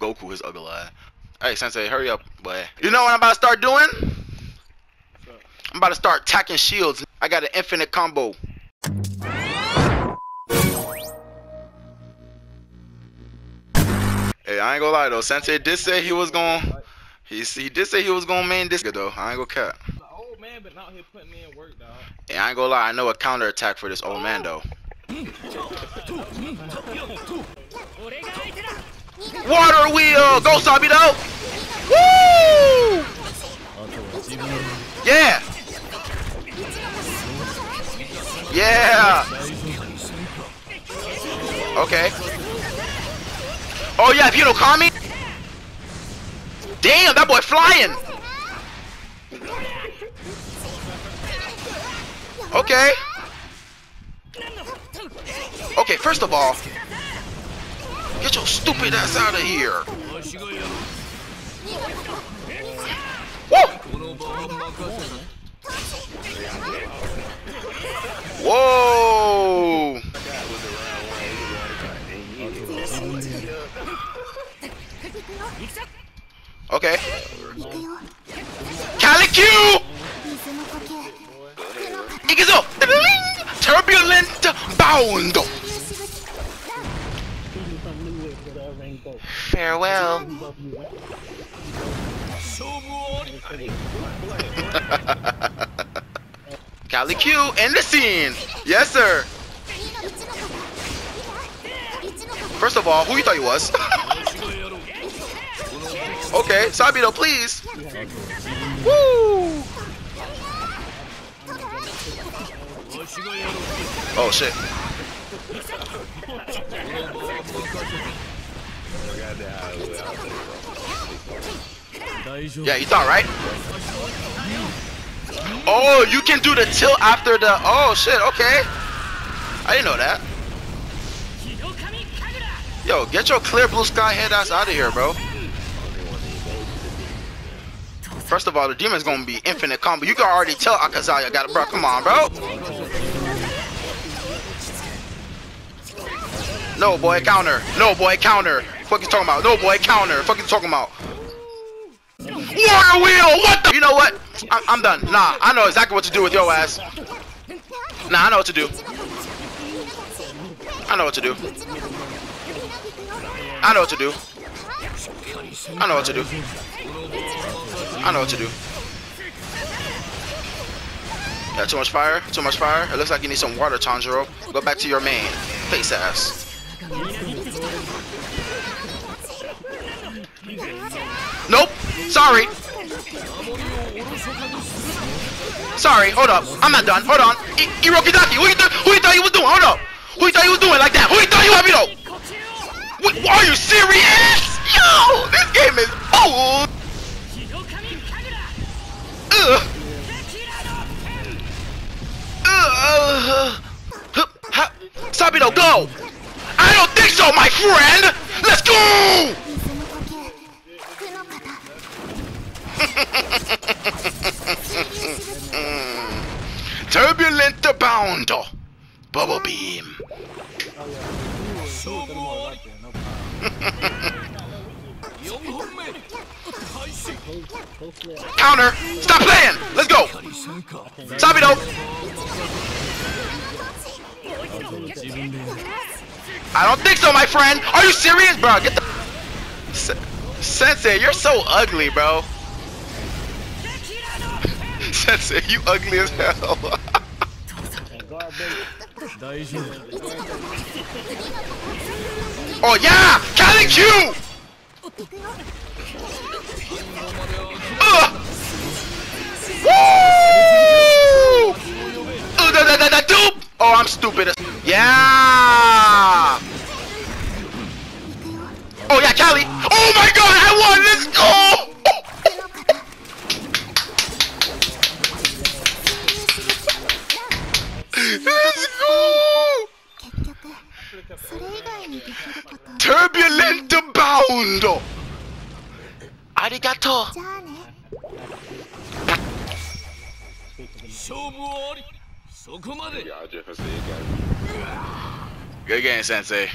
Goku his ugly eye. Hey, Sensei, hurry up, boy. You know what I'm about to start doing? I'm about to start attacking shields. I got an infinite combo. Hey, I ain't gonna lie though. Sensei did say he was gonna. He, he did say he was gonna main this though. I ain't gonna cap. The old man been out here putting in work, dog. And I ain't gonna lie. I know a counter attack for this old man though. Mm. Water wheel! Go Sabito! Woo! Yeah! Yeah! Okay. Oh yeah, if you don't call me. Damn, that boy flying! Okay. Okay, first of all, get your stupid ass out of here. Whoa! Whoa! Okay. CallyQ! Ikizo! Turbulent bound! Farewell. CallyQ in the scene! Yes, sir! First of all, who you thought you was? okay, Sabito, please! Woo! Oh shit. Yeah, you thought, right? Oh, you can do the tilt after the... Oh, shit, okay. I didn't know that. Yo, get your clear blue sky head ass out of here, bro. First of all, the demon's gonna be infinite combo. You can already tell Akazaya got it, bro. Come on, bro. No, boy, counter. No, boy, counter. Fuck you talking about? No, boy, counter. Fuck you talking about? Water wheel! What the? You know what? I'm, I'm done. Nah, I know exactly what to do with your ass. Nah, I know what to do. I know what to do. I know what to do. I know what to do. I know what to do. Yeah, too much fire. Too much fire. It looks like you need some water, Tanjiro. Go back to your main. Face ass. Nope. Sorry. Sorry. Hold up. I'm not done. Hold on. I Irokidaki. Who you, th who you thought you was doing? Hold up. Who you thought you was doing like that? Who you thought you had me though? Wait, are you serious? Yo, this game is old. Ugh. Ugh. Sabito, go! I don't think so, my friend! Let's go! Turbulent bound! Bubble beam. Counter! Stop playing! Let's go! Sabito! I don't think so, my friend! Are you serious, bro? Get the... S Sensei, you're so ugly, bro. Sensei, you ugly as hell. oh yeah! CallyQ! Ugh! Woo! Uh, da, da, da, da, doop! Oh, I'm stupid. Yeah! Oh yeah, Cali! Oh my god, I won! Let's go! Let's go! Turbulent bound! Arigato! Good game, Sensei.